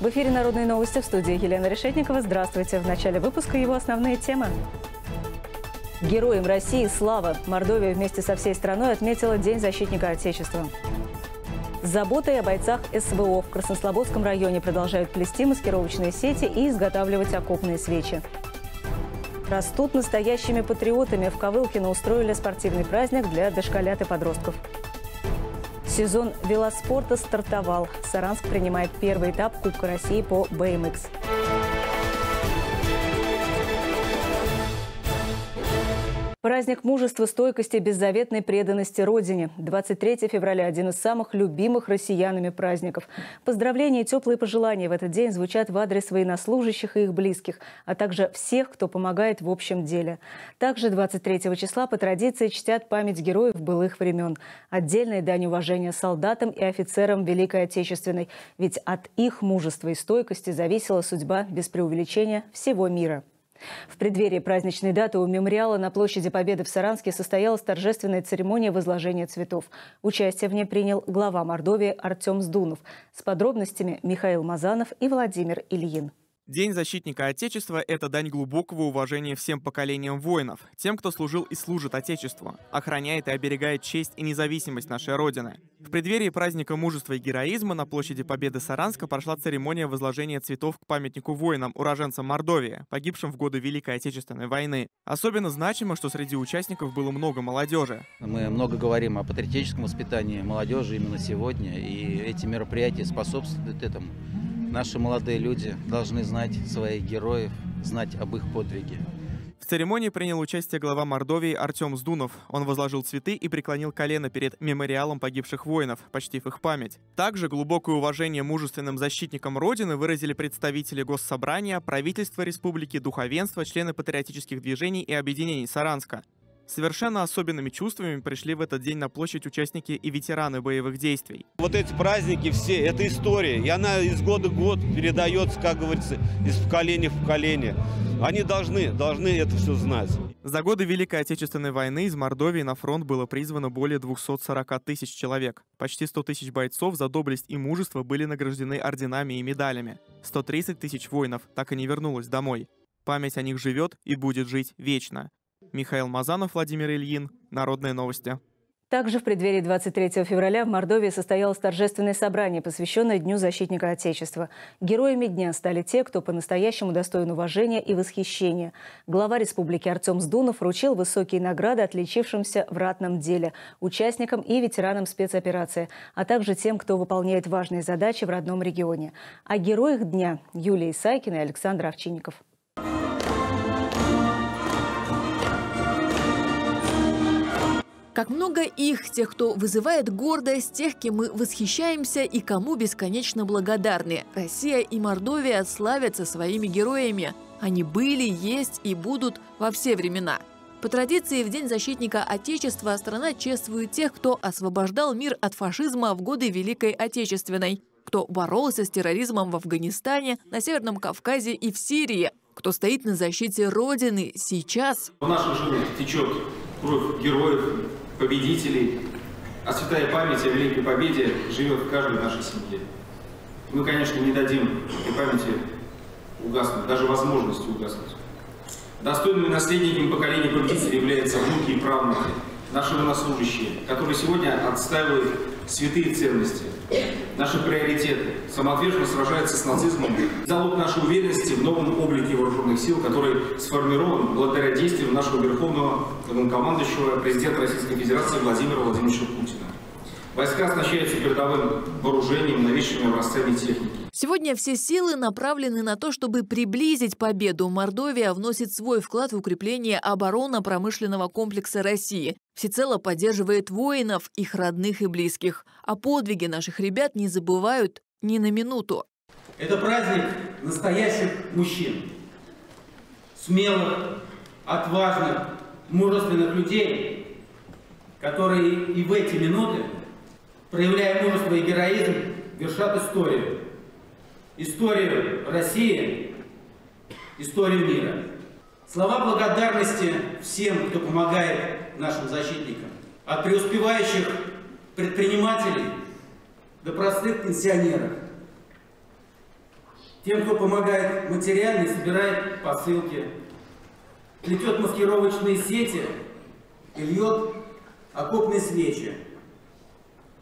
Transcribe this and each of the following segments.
В эфире «Народные новости» в студии Елена Решетникова. Здравствуйте. В начале выпуска его основные темы. Героям России слава! Мордовия вместе со всей страной отметила День защитника Отечества. Заботой о бойцах СВО в Краснослободском районе продолжают плести маскировочные сети и изготавливать окопные свечи. Растут настоящими патриотами. В Ковылкино устроили спортивный праздник для дошколят и подростков. Сезон велоспорта стартовал. Саранск принимает первый этап Кубка России по BMX. Праздник мужества, стойкости, беззаветной преданности Родине. 23 февраля – один из самых любимых россиянами праздников. Поздравления и теплые пожелания в этот день звучат в адрес военнослужащих и их близких, а также всех, кто помогает в общем деле. Также 23 числа по традиции чтят память героев былых времен. Отдельная дань уважения солдатам и офицерам Великой Отечественной. Ведь от их мужества и стойкости зависела судьба, без преувеличения, всего мира. В преддверии праздничной даты у мемориала на площади Победы в Саранске состоялась торжественная церемония возложения цветов. Участие в ней принял глава Мордовии Артем Сдунов. С подробностями Михаил Мазанов и Владимир Ильин. День защитника Отечества – это дань глубокого уважения всем поколениям воинов, тем, кто служил и служит Отечеству, охраняет и оберегает честь и независимость нашей Родины. В преддверии праздника мужества и героизма на площади Победы Саранска прошла церемония возложения цветов к памятнику воинам, уроженцам Мордовии, погибшим в годы Великой Отечественной войны. Особенно значимо, что среди участников было много молодежи. Мы много говорим о патриотическом воспитании молодежи именно сегодня, и эти мероприятия способствуют этому. Наши молодые люди должны знать своих героев, знать об их подвиге. В церемонии принял участие глава Мордовии Артем Сдунов. Он возложил цветы и преклонил колено перед мемориалом погибших воинов, почтив их память. Также глубокое уважение мужественным защитникам Родины выразили представители Госсобрания, правительства республики, духовенства, члены патриотических движений и объединений Саранска. Совершенно особенными чувствами пришли в этот день на площадь участники и ветераны боевых действий. Вот эти праздники все, это история, и она из года в год передается, как говорится, из поколения в поколение. Они должны, должны это все знать. За годы Великой Отечественной войны из Мордовии на фронт было призвано более 240 тысяч человек. Почти 100 тысяч бойцов за доблесть и мужество были награждены орденами и медалями. 130 тысяч воинов так и не вернулось домой. Память о них живет и будет жить вечно. Михаил Мазанов, Владимир Ильин. Народные новости. Также в преддверии 23 февраля в Мордовии состоялось торжественное собрание, посвященное Дню защитника Отечества. Героями дня стали те, кто по-настоящему достоин уважения и восхищения. Глава республики Артем Сдунов вручил высокие награды отличившимся в ратном деле, участникам и ветеранам спецоперации, а также тем, кто выполняет важные задачи в родном регионе. О героях дня Юлия Исайкина и Александр Овчинников. Как много их, тех, кто вызывает гордость, тех, кем мы восхищаемся и кому бесконечно благодарны. Россия и Мордовия славятся своими героями. Они были, есть и будут во все времена. По традиции, в День защитника Отечества страна чествует тех, кто освобождал мир от фашизма в годы Великой Отечественной, кто боролся с терроризмом в Афганистане, на Северном Кавказе и в Сирии, кто стоит на защите Родины сейчас. В наших жилах течет кровь героев, победителей, а святая память о Великой Победе живет в каждой нашей семье. Мы, конечно, не дадим этой памяти угаснуть, даже возможности угаснуть. Достойными наследниками поколения победителей являются внуки и правнуки, наши военнослужащие, которые сегодня отстаивают святые ценности, наши приоритеты, самоотверженно сражаются с нацизмом. Залог нашей уверенности в новом облике вооруженных сил, который сформирован благодаря действиям нашего верховного главнокомандующего президента Российской Федерации Владимира Владимировича Путина. Войска оснащаются передовым вооружением, новейшими образцами техники. Сегодня все силы направлены на то, чтобы приблизить победу. Мордовия вносит свой вклад в укрепление оборонно-промышленного комплекса России. Всецело поддерживает воинов, их родных и близких. О подвиге наших ребят не забывают ни на минуту. Это праздник настоящих мужчин. Смелых, отважных, мужественных людей, которые и в эти минуты проявляя мужество и героизм, вершат историю. Историю России, историю мира. Слова благодарности всем, кто помогает нашим защитникам. От преуспевающих предпринимателей до простых пенсионеров. тем, кто помогает материально и собирает посылки, плетет маскировочные сети и льет окопные свечи.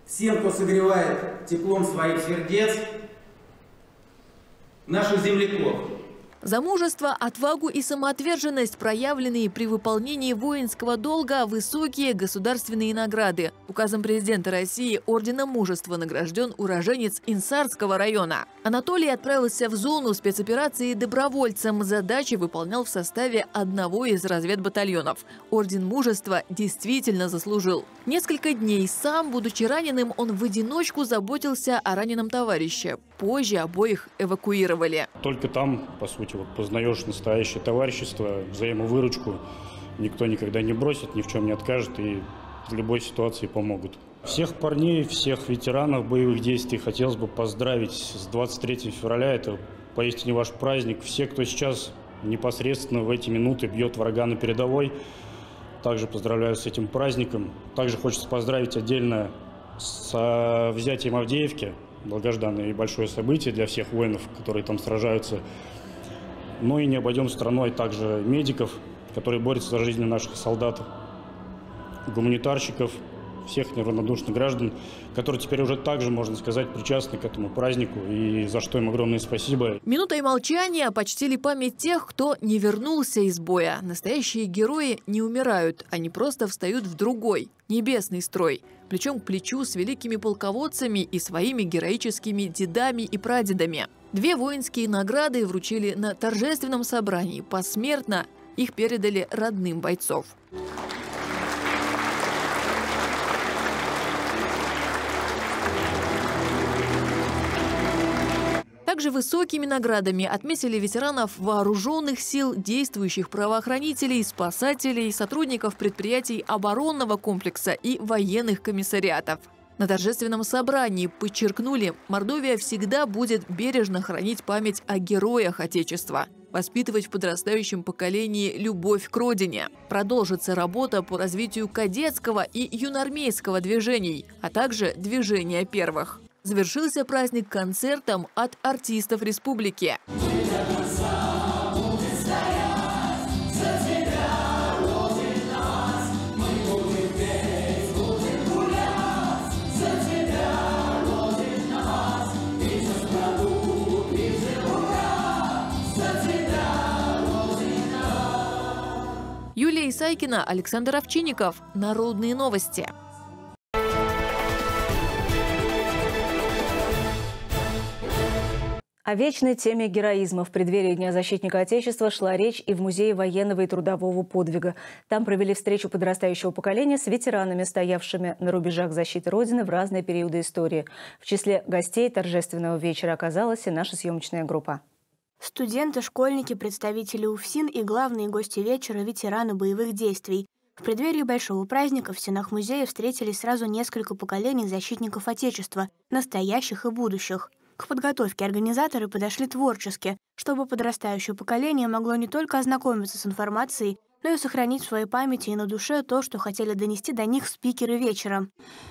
Всем, кто согревает теплом своих сердец, наших земляков – за отвагу и самоотверженность, проявленные при выполнении воинского долга, высокие государственные награды. Указом президента России Орденом Мужества награжден уроженец Инсарского района. Анатолий отправился в зону спецоперации добровольцем. Задачи выполнял в составе одного из разведбатальонов. Орден Мужества действительно заслужил. Несколько дней сам, будучи раненым, он в одиночку заботился о раненом товарище. Позже обоих эвакуировали. Только там, по сути, вот познаешь настоящее товарищество, взаимовыручку. Никто никогда не бросит, ни в чем не откажет и в любой ситуации помогут. Всех парней, всех ветеранов боевых действий хотелось бы поздравить с 23 февраля. Это поистине ваш праздник. Все, кто сейчас непосредственно в эти минуты бьет врага на передовой, также поздравляю с этим праздником. Также хочется поздравить отдельно с взятием Авдеевки. Долгожданное и большое событие для всех воинов, которые там сражаются. Ну и не обойдем страной также медиков, которые борются за жизнь наших солдат, гуманитарщиков, всех неравнодушных граждан, которые теперь уже также, можно сказать, причастны к этому празднику, и за что им огромное спасибо. Минутой молчания почтили память тех, кто не вернулся из боя. Настоящие герои не умирают, они просто встают в другой, небесный строй, плечом к плечу с великими полководцами и своими героическими дедами и прадедами. Две воинские награды вручили на торжественном собрании. Посмертно их передали родным бойцов. Также высокими наградами отметили ветеранов вооруженных сил, действующих правоохранителей, спасателей, сотрудников предприятий оборонного комплекса и военных комиссариатов. На торжественном собрании подчеркнули, Мордовия всегда будет бережно хранить память о героях Отечества, воспитывать в подрастающем поколении любовь к родине. Продолжится работа по развитию кадетского и юнормейского движений, а также движения первых. Завершился праздник концертом от артистов республики. Юлия Исайкина, Александр Овчинников. Народные новости. О вечной теме героизма в преддверии Дня защитника Отечества шла речь и в Музее военного и трудового подвига. Там провели встречу подрастающего поколения с ветеранами, стоявшими на рубежах защиты Родины в разные периоды истории. В числе гостей торжественного вечера оказалась и наша съемочная группа. Студенты, школьники, представители УФСИН и главные гости вечера – ветераны боевых действий. В преддверии большого праздника в стенах музея встретились сразу несколько поколений защитников Отечества, настоящих и будущих. К подготовке. Организаторы подошли творчески, чтобы подрастающее поколение могло не только ознакомиться с информацией, но и сохранить в своей памяти и на душе то, что хотели донести до них спикеры вечера.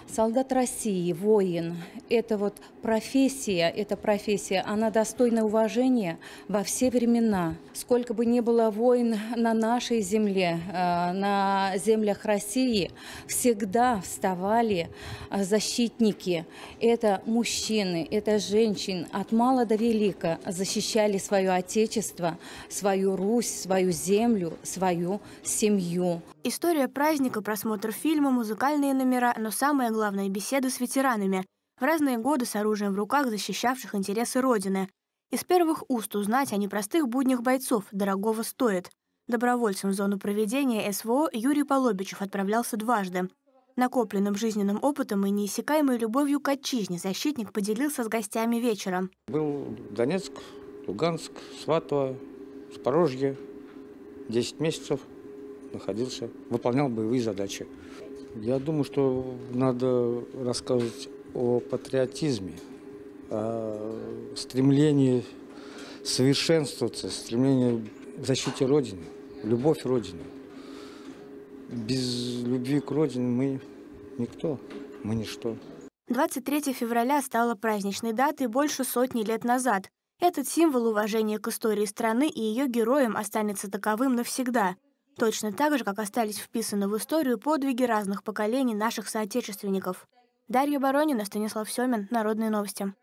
Солдат России, воин – это вот профессия, эта профессия, она достойна уважения во все времена. Сколько бы ни было войн на нашей земле, э, на землях России, всегда вставали э, защитники. Это мужчины, это женщины, от мала до велика защищали свое отечество, свою Русь, свою землю, свою семью. История праздника, просмотр фильма, музыкальные номера, но самое главное – беседы с ветеранами. В разные годы с оружием в руках, защищавших интересы Родины. Из первых уст узнать о непростых буднях бойцов дорогого стоит. Добровольцем в зону проведения СВО Юрий Полобичев отправлялся дважды. Накопленным жизненным опытом и неиссякаемой любовью к отчизне защитник поделился с гостями вечером. Был Донецк, Луганск, Сватово, Запорожье, 10 месяцев находился, выполнял боевые задачи. Я думаю, что надо рассказывать о патриотизме, о стремлении совершенствоваться, стремлении к защите Родины, любовь Родины. Без любви к Родине мы никто, мы ничто. 23 февраля стало праздничной датой больше сотни лет назад. Этот символ уважения к истории страны и ее героям останется таковым навсегда, точно так же, как остались вписаны в историю подвиги разных поколений наших соотечественников. Дарья Баронина, Станислав Семин, Народные новости.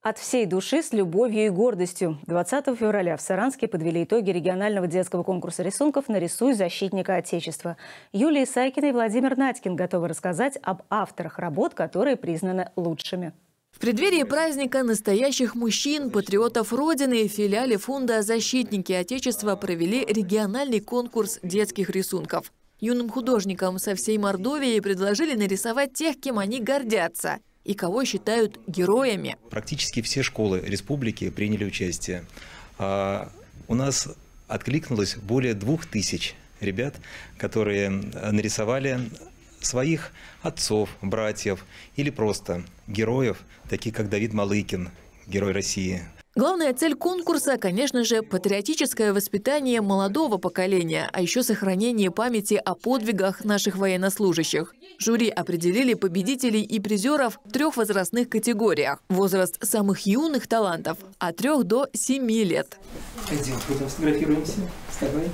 От всей души, с любовью и гордостью. 20 февраля в Саранске подвели итоги регионального детского конкурса рисунков «Нарисуй защитника Отечества». Юлия Сайкина и Владимир Надькин готовы рассказать об авторах работ, которые признаны лучшими. В преддверии праздника настоящих мужчин, патриотов Родины, в филиале фонда «Защитники Отечества» провели региональный конкурс детских рисунков. Юным художникам со всей Мордовии предложили нарисовать тех, кем они гордятся – и кого считают героями. Практически все школы республики приняли участие. А, у нас откликнулось более двух тысяч ребят, которые нарисовали своих отцов, братьев или просто героев, таких как Давид Малыкин, герой России, Главная цель конкурса, конечно же, патриотическое воспитание молодого поколения, а еще сохранение памяти о подвигах наших военнослужащих. Жюри определили победителей и призеров в трех возрастных категориях. Возраст самых юных талантов – от трех до семи лет. Пойдем, пойдем сфотографируемся. Вставай.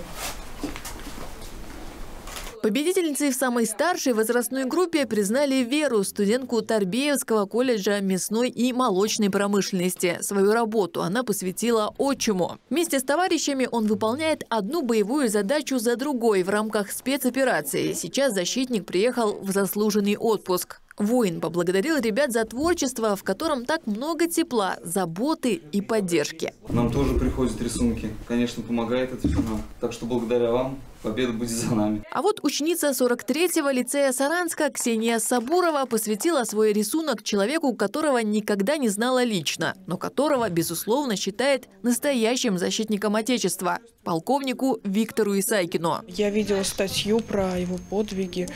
Победительницей в самой старшей возрастной группе признали Веру, студентку Тарбеевского колледжа мясной и молочной промышленности. Свою работу она посвятила отчиму. Вместе с товарищами он выполняет одну боевую задачу за другой в рамках спецоперации. Сейчас защитник приехал в заслуженный отпуск. Воин поблагодарил ребят за творчество, в котором так много тепла, заботы и поддержки. Нам тоже приходят рисунки. Конечно, помогает это все. Так что благодаря вам Победа будет за нами. А вот ученица 43-го лицея Саранска Ксения Сабурова посвятила свой рисунок человеку, которого никогда не знала лично, но которого, безусловно, считает настоящим защитником Отечества – полковнику Виктору Исайкину. Я видела статью про его подвиги,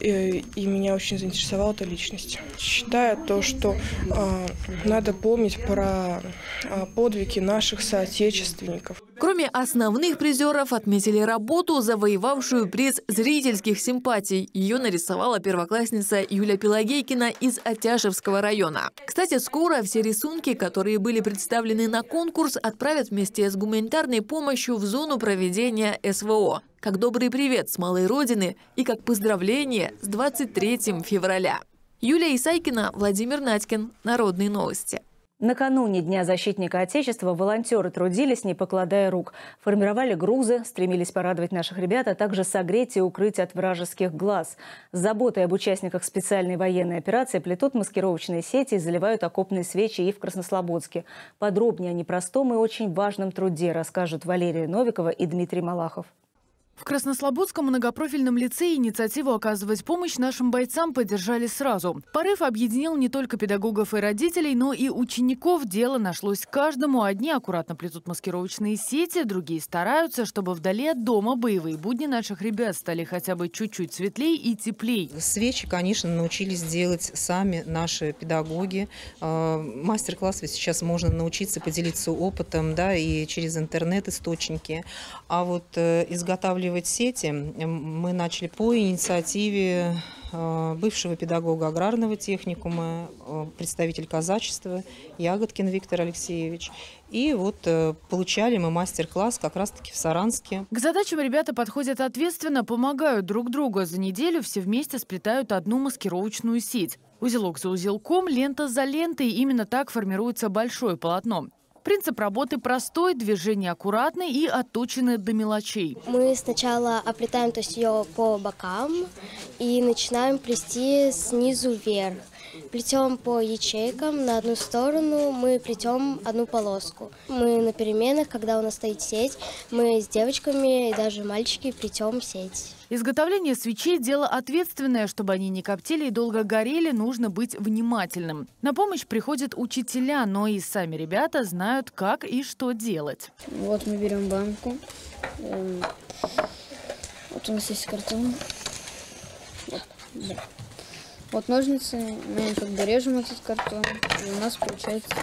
а, и меня очень заинтересовала эта личность. Считаю то, что а, надо помнить про а, подвиги наших соотечественников. Кроме основных призеров, отметили работу, завоевавшую приз зрительских симпатий. Ее нарисовала первоклассница Юля Пелагейкина из Атяшевского района. Кстати, скоро все рисунки, которые были представлены на конкурс, отправят вместе с гуманитарной помощью в зону проведения СВО. Как добрый привет с малой родины и как поздравление с 23 февраля. Юлия Исайкина, Владимир Надькин. Народные новости. Накануне Дня защитника Отечества волонтеры трудились, не покладая рук. Формировали грузы, стремились порадовать наших ребят, а также согреть и укрыть от вражеских глаз. С заботой об участниках специальной военной операции плетут маскировочные сети и заливают окопные свечи и в Краснослободске. Подробнее о непростом и очень важном труде расскажут Валерия Новикова и Дмитрий Малахов. В Краснослободском многопрофильном лицее инициативу оказывать помощь нашим бойцам поддержали сразу. Порыв объединил не только педагогов и родителей, но и учеников. Дело нашлось каждому. Одни аккуратно плетут маскировочные сети, другие стараются, чтобы вдали от дома боевые будни наших ребят стали хотя бы чуть-чуть светлее и теплее. Свечи, конечно, научились делать сами наши педагоги. А, мастер-классы сейчас можно научиться поделиться опытом, да, и через интернет-источники. А вот э, изготавливать устанавливать сети мы начали по инициативе э, бывшего педагога аграрного техникума, э, представитель казачества Ягодкин Виктор Алексеевич. И вот э, получали мы мастер-класс как раз-таки в Саранске. К задачам ребята подходят ответственно, помогают друг другу. За неделю все вместе сплетают одну маскировочную сеть. Узелок за узелком, лента за лентой. Именно так формируется большое полотно. Принцип работы простой, движение аккуратное и отточены до мелочей. Мы сначала оплетаем то есть ее по бокам и начинаем плести снизу вверх. Плетем по ячейкам на одну сторону, мы плетем одну полоску. Мы на переменах, когда у нас стоит сеть, мы с девочками и даже мальчики плетем сеть. Изготовление свечей – дело ответственное. Чтобы они не коптили и долго горели, нужно быть внимательным. На помощь приходят учителя, но и сами ребята знают, как и что делать. Вот мы берем банку. Эм, вот у нас есть картон. Вот. Вот ножницы. Мы как бы режем этот картон. И у нас получается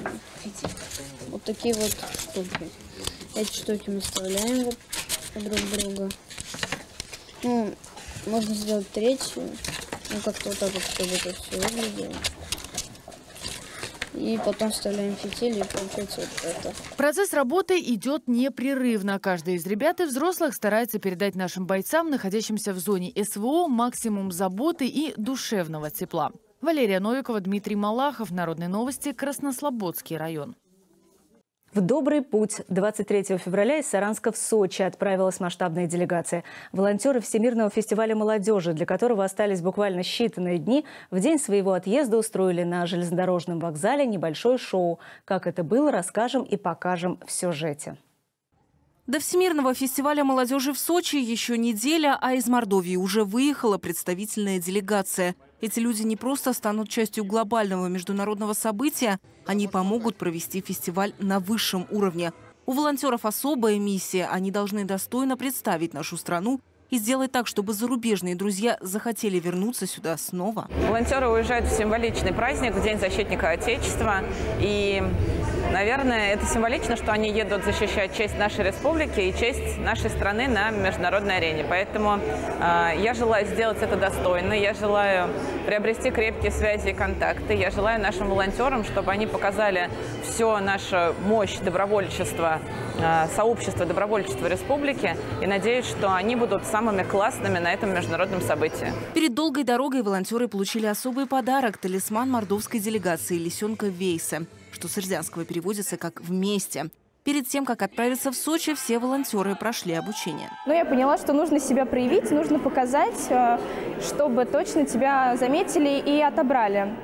вот такие вот штуки. Эти штуки мы вставляем вот друг друга. Ну, можно сделать третью. Ну, как-то вот так вот, чтобы это все выглядело. И потом вставляем фитиль, и получается вот это. Процесс работы идет непрерывно. Каждый из ребят и взрослых старается передать нашим бойцам, находящимся в зоне СВО, максимум заботы и душевного тепла. Валерия Новикова, Дмитрий Малахов. Народные новости. Краснослободский район. В добрый путь 23 февраля из Саранска в Сочи отправилась масштабная делегация. Волонтеры Всемирного фестиваля молодежи, для которого остались буквально считанные дни, в день своего отъезда устроили на железнодорожном вокзале небольшое шоу. Как это было, расскажем и покажем в сюжете. До Всемирного фестиваля молодежи в Сочи еще неделя, а из Мордовии уже выехала представительная делегация – эти люди не просто станут частью глобального международного события, они помогут провести фестиваль на высшем уровне. У волонтеров особая миссия. Они должны достойно представить нашу страну и сделать так, чтобы зарубежные друзья захотели вернуться сюда снова. Волонтеры уезжают в символичный праздник, в День защитника Отечества. И, наверное, это символично, что они едут защищать честь нашей республики и честь нашей страны на международной арене. Поэтому э, я желаю сделать это достойно. Я желаю приобрести крепкие связи и контакты. Я желаю нашим волонтерам, чтобы они показали все нашу мощь добровольчества, э, сообщества добровольчества республики. И надеюсь, что они будут самыми классными на этом международном событии. Перед долгой дорогой волонтеры получили особый подарок – талисман мордовской делегации «Лисенка Вейса», что с ирзянского переводится как «вместе». Перед тем, как отправиться в Сочи, все волонтеры прошли обучение. Ну, я поняла, что нужно себя проявить, нужно показать, э, чтобы точно тебя заметили и отобрали.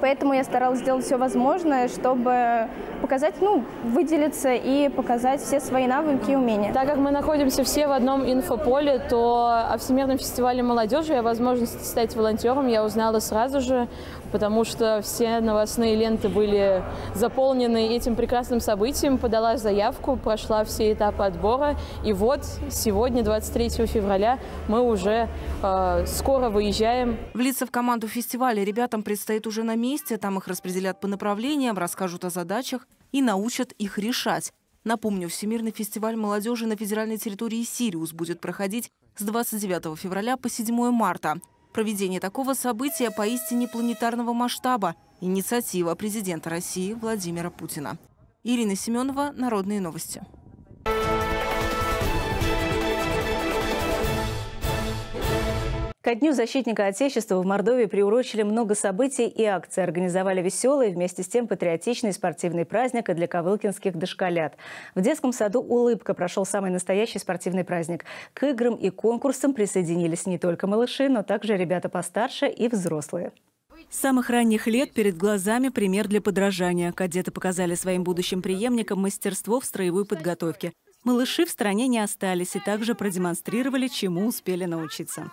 Поэтому я старалась сделать все возможное, чтобы показать, ну, выделиться и показать все свои навыки и умения. Так как мы находимся все в одном инфополе, то о Всемирном фестивале молодежи и возможности стать волонтером я узнала сразу же, потому что все новостные ленты были заполнены этим прекрасным событием. Подала заявку, прошла все этапы отбора. И вот сегодня, 23 февраля, мы уже э, скоро выезжаем. Влиться в команду фестиваля ребятам предстоит уже на месте. Там их распределят по направлениям, расскажут о задачах и научат их решать. Напомню, Всемирный фестиваль молодежи на федеральной территории Сириус будет проходить с 29 февраля по 7 марта. Проведение такого события поистине планетарного масштаба – инициатива президента России Владимира Путина. Ирина Семенова, Народные новости. Ко Дню защитника Отечества в Мордовии приурочили много событий и акций. Организовали веселый, вместе с тем патриотичный спортивный праздник и для ковылкинских дошколят. В детском саду «Улыбка» прошел самый настоящий спортивный праздник. К играм и конкурсам присоединились не только малыши, но также ребята постарше и взрослые. С самых ранних лет перед глазами пример для подражания. Кадеты показали своим будущим преемникам мастерство в строевой подготовке. Малыши в стране не остались и также продемонстрировали, чему успели научиться.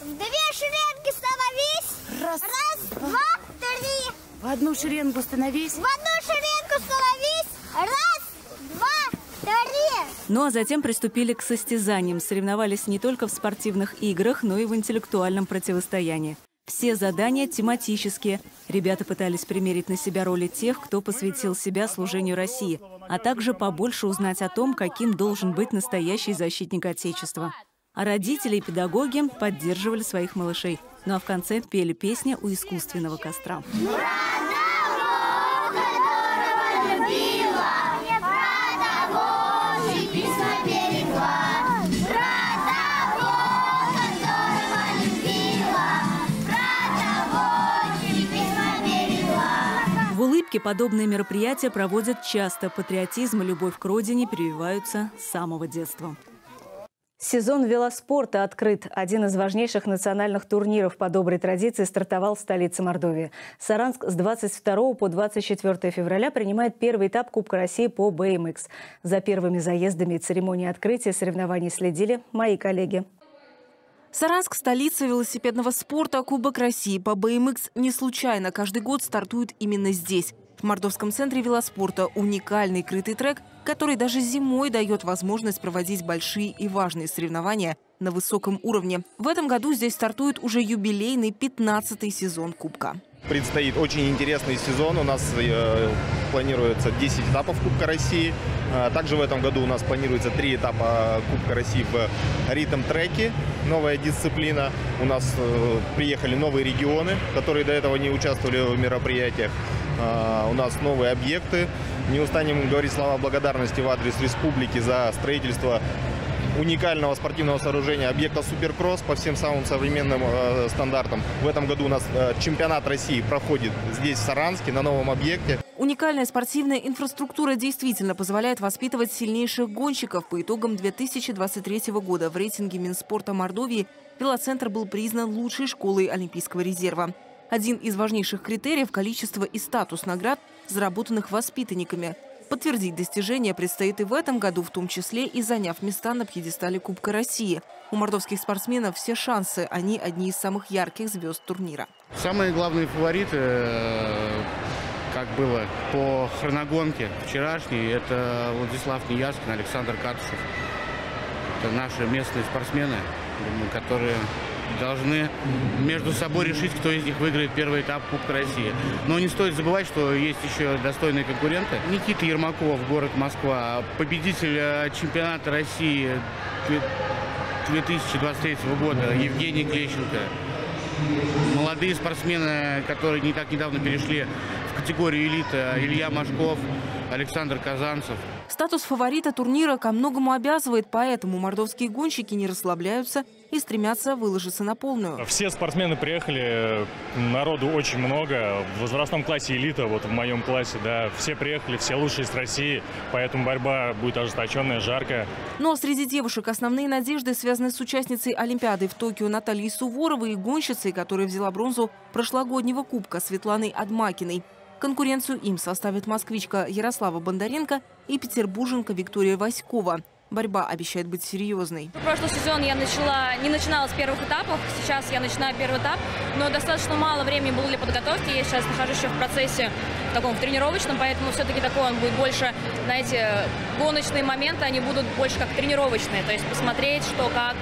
В две шеренги становись. Раз, Раз два, три. В одну шеренгу становись. В одну шеренгу становись. Раз, два, три. Ну а затем приступили к состязаниям. Соревновались не только в спортивных играх, но и в интеллектуальном противостоянии. Все задания тематические. Ребята пытались примерить на себя роли тех, кто посвятил себя служению России, а также побольше узнать о том, каким должен быть настоящий защитник Отечества. А родители и педагоги поддерживали своих малышей. Ну а в конце пели песни у искусственного костра. Улыбке подобные мероприятия проводят часто. Патриотизм и любовь к родине прививаются с самого детства. Сезон велоспорта открыт. Один из важнейших национальных турниров по доброй традиции стартовал в столице Мордовии. Саранск с 22 по 24 февраля принимает первый этап Кубка России по BMX. За первыми заездами и церемонией открытия соревнований следили мои коллеги. Саранск – столица велосипедного спорта. Кубок России по BMX не случайно. Каждый год стартует именно здесь. В Мордовском центре велоспорта уникальный крытый трек, который даже зимой дает возможность проводить большие и важные соревнования на высоком уровне. В этом году здесь стартует уже юбилейный 15-й сезон Кубка. Предстоит очень интересный сезон. У нас э, планируется 10 этапов Кубка России. Э, также в этом году у нас планируется 3 этапа Кубка России в ритм-треке. Новая дисциплина. У нас э, приехали новые регионы, которые до этого не участвовали в мероприятиях. А, у нас новые объекты. Не устанем говорить слова благодарности в адрес республики за строительство уникального спортивного сооружения объекта Суперкросс по всем самым современным э, стандартам. В этом году у нас э, чемпионат России проходит здесь, в Саранске, на новом объекте. Уникальная спортивная инфраструктура действительно позволяет воспитывать сильнейших гонщиков. По итогам 2023 года в рейтинге Минспорта Мордовии велоцентр был признан лучшей школой Олимпийского резерва. Один из важнейших критериев – количество и статус наград, заработанных воспитанниками – Подтвердить достижения предстоит и в этом году, в том числе и заняв места на пьедестале Кубка России. У мордовских спортсменов все шансы, они одни из самых ярких звезд турнира. Самые главные фавориты, э, как было по хроногонке вчерашней, это Владислав Неяскин, Александр Катушев. Это наши местные спортсмены, которые должны между собой решить, кто из них выиграет первый этап Кубка России. Но не стоит забывать, что есть еще достойные конкуренты. Никита Ермаков, город Москва, победитель э, чемпионата России 2023 года, Евгений Глещенко. Молодые спортсмены, которые не так недавно перешли в категорию элита, Илья Машков, Александр Казанцев. Статус фаворита турнира ко многому обязывает, поэтому мордовские гонщики не расслабляются и стремятся выложиться на полную. Все спортсмены приехали, народу очень много. В возрастном классе элита, вот в моем классе, да, все приехали, все лучшие из России, поэтому борьба будет ожесточенная, жаркая. Но среди девушек основные надежды связаны с участницей Олимпиады в Токио Натальей Суворовой и гонщицей, которая взяла бронзу прошлогоднего кубка Светланой Адмакиной. Конкуренцию им составит москвичка Ярослава Бондаренко и петербурженка Виктория Васькова. Борьба обещает быть серьезной. Прошлый сезон я начала, не начинала с первых этапов. Сейчас я начинаю первый этап, но достаточно мало времени было для подготовки. Я сейчас нахожусь еще в процессе в таком в тренировочном, поэтому все-таки такой он будет больше, знаете, гоночные моменты, они будут больше как тренировочные. То есть посмотреть, что как,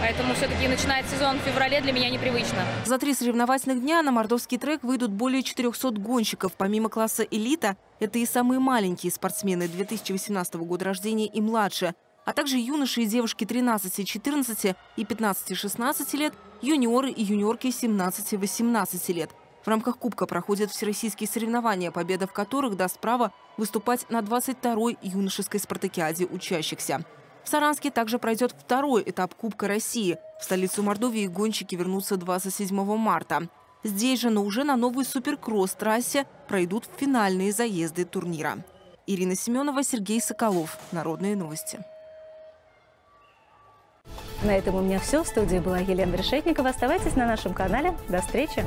Поэтому все-таки начинать сезон в феврале для меня непривычно. За три соревновательных дня на мордовский трек выйдут более 400 гонщиков. Помимо класса «Элита», это и самые маленькие спортсмены 2018 года рождения и младше, а также юноши и девушки 13, 14 и 15, 16 лет, юниоры и юниорки 17, 18 лет. В рамках Кубка проходят всероссийские соревнования, победа в которых даст право выступать на 22-й юношеской спартакиаде учащихся. В Саранске также пройдет второй этап Кубка России. В столицу Мордовии гонщики вернутся 27 марта. Здесь же, но уже на новой суперкросс-трассе пройдут финальные заезды турнира. Ирина Семенова, Сергей Соколов. Народные новости. На этом у меня все. В студии была Елена Решетникова. Оставайтесь на нашем канале. До встречи.